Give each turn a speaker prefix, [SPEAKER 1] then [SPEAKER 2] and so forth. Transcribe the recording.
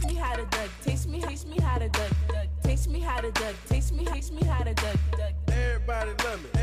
[SPEAKER 1] Taste me how to duck. Taste me, teach me how to duck. Teach Taste me how to duck. Taste me, teach me how to duck. duck.
[SPEAKER 2] Everybody love me.